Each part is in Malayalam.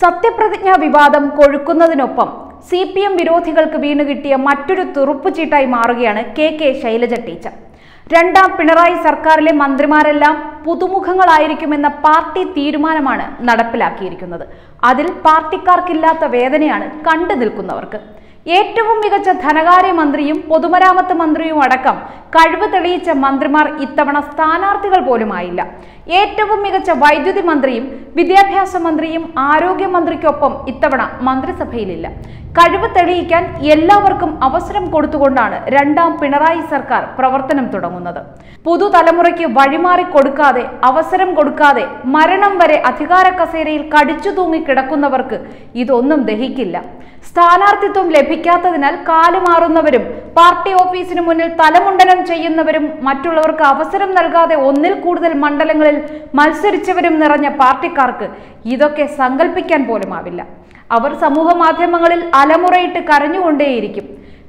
സത്യപ്രതിജ്ഞാ വിവാദം കൊഴുക്കുന്നതിനൊപ്പം സി പി എം വിരോധികൾക്ക് വീണുകിട്ടിയ മറ്റൊരു തുറുപ്പുചീട്ടായി മാറുകയാണ് കെ കെ ശൈലജ ടീച്ചർ. രണ്ടാം പിണറായി സർക്കാരിലെ മന്ത്രിമാരെല്ലാം പുതുമുഖങ്ങളായിരിക്കുമെന്ന പാർട്ടി തീരുമാനമാണ് നടപ്പിലാക്കിയിരിക്കുന്നത്. അതിൽ പാർട്ടിക്കാർക്കില്ലാത്ത വേദനയാണ് കണ്ടു നിൽക്കുന്നവർക്ക്. ഏറ്റവും മികച്ച ധനകാര്യ മന്ത്രിയും പൊതുമരാമത്ത് മന്ത്രിയും അടക്കം കഴിവ് തെളിയിച്ച മന്ത്രിമാർ ഇത്തവണ സ്ഥാനാർത്ഥികൾ പോലുമായില്ല. ഏറ്റവും മികച്ച വൈദ്യുതി മന്ത്രിയും വിദ്യാഭ്യാസ മന്ത്രിയും ആരോഗ്യമന്ത്രിക്കൊപ്പം ഇത്തവണ മന്ത്രിസഭയിലില്ല. കഴിവ് തെളിയിക്കാൻ എല്ലാവർക്കും അവസരം കൊടുത്തുകൊണ്ടാണ് രണ്ടാം പിണറായി സർക്കാർ പ്രവർത്തനം തുടങ്ങുന്നത്. പുതുതലമുറയ്ക്ക് വഴിമാറി കൊടുക്കാതെ അവസരം കൊടുക്കാതെ മരണം വരെ അധികാര കസേരയിൽ കടിച്ചു തൂങ്ങി കിടക്കുന്നവർക്ക് ഇതൊന്നും ദഹിക്കില്ല. സ്ഥാനാർത്ഥിത്വം ലഭിക്കാത്തതിനാൽ കാലുമാറുന്നവരും പാർട്ടി ഓഫീസിനു മുന്നിൽ തലമുണ്ടനം ചെയ്യുന്നവരും മറ്റുള്ളവർക്ക് അവസരം നൽകാതെ ഒന്നിൽ കൂടുതൽ മണ്ഡലങ്ങളിൽ മത്സരിച്ചവരും നിറഞ്ഞ പാർട്ടിക്കാർക്ക് ഇതൊക്കെ സങ്കല്പിക്കാൻ പോലുമാവില്ല. അവർ സമൂഹ മാധ്യമങ്ങളിൽ അലമുറയിട്ട് കരഞ്ഞുകൊണ്ടേയിരിക്കും.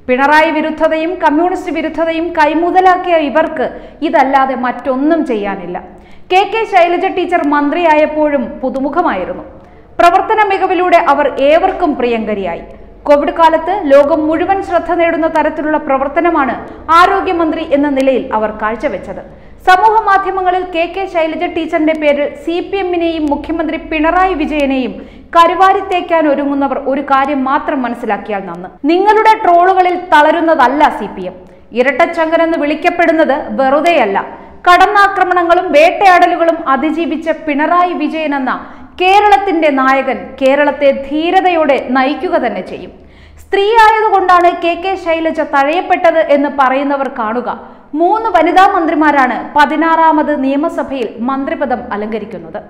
പിണറായി വിരുദ്ധതയും കമ്മ്യൂണിസ്റ്റ് വിരുദ്ധതയും കൈമുതലാക്കിയ ഇവർക്ക് ഇതല്ലാതെ മറ്റൊന്നും ചെയ്യാനില്ല. കെ കെ ശൈലജ ടീച്ചർ മന്ത്രിയായപ്പോഴും പുതുമുഖമായിരുന്നു. പ്രവർത്തന മികവിലൂടെ അവർ ഏവർക്കും പ്രിയങ്കരിയായി. കോവിഡ് കാലത്ത് ലോകം മുഴുവൻ ശ്രദ്ധ നേടുന്ന തരത്തിലുള്ള പ്രവർത്തനമാണ് ആരോഗ്യമന്ത്രി എന്ന നിലയിൽ അവർ കാഴ്ചവെച്ചത്. സമൂഹ മാധ്യമങ്ങളിൽ കെ കെ ശൈലജ ടീച്ചറിന്റെ പേരിൽ സി പി എമ്മിനെയും മുഖ്യമന്ത്രി പിണറായി വിജയനെയും കരുവാരിത്തേക്കാൻ ഒരുങ്ങുന്നവർ ഒരു കാര്യം മാത്രം മനസ്സിലാക്കിയാൽ നന്ന്. നിങ്ങളുടെ ട്രോളുകളിൽ തളരുന്നതല്ല സി പി എം. ഇരട്ടച്ചങ്കരെന്ന് വിളിക്കപ്പെടുന്നത് വെറുതെയല്ല. കടന്നാക്രമണങ്ങളും വേട്ടയാടലുകളും അതിജീവിച്ച പിണറായി വിജയൻ എന്ന കേരളത്തിന്റെ നായകൻ കേരളത്തെ ധീരതയോടെ നയിക്കുക തന്നെ ചെയ്യും. സ്ത്രീ ആയതുകൊണ്ടാണ് കെ കെ ശൈലജ തഴയപ്പെട്ടത് എന്ന് പറയുന്നവർ കാണുക. മൂന്ന് വനിതാ മന്ത്രിമാരാണ് പതിനാറാമത് നിയമസഭയിൽ മന്ത്രിപദം അലങ്കരിക്കുന്നത്.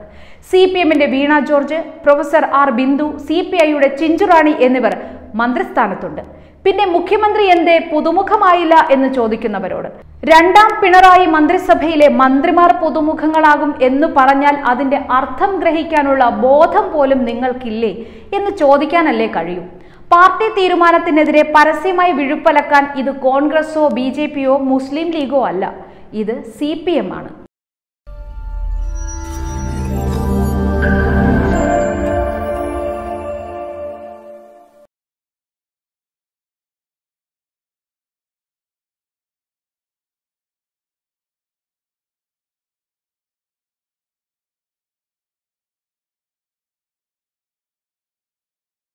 സി പി എമ്മിന്റെ Veena George professor R Bindu C P ഐയുടെ ചിഞ്ചുറാണി എന്നിവർ മന്ത്രിസ്ഥാനത്തുണ്ട്. പിന്നെ മുഖ്യമന്ത്രി എന്തേ പുതുമുഖമായില്ല എന്ന് ചോദിക്കുന്നവരോട്. രണ്ടാം പിണറായി മന്ത്രിസഭയിലെ മന്ത്രിമാർ പുതുമുഖങ്ങളാകും എന്ന് പറഞ്ഞാൽ അതിന്റെ അർത്ഥം ഗ്രഹിക്കാനുള്ള ബോധം പോലും നിങ്ങൾക്കില്ലേ എന്ന് ചോദിക്കാനല്ലേ കഴിയും. പാർട്ടി തീരുമാനത്തിനെതിരെ പരസ്യമായി വിഴുപ്പലക്കാൻ ഇത് കോൺഗ്രസോ ബി മുസ്ലിം ലീഗോ അല്ല. ഇത് സി ആണ്.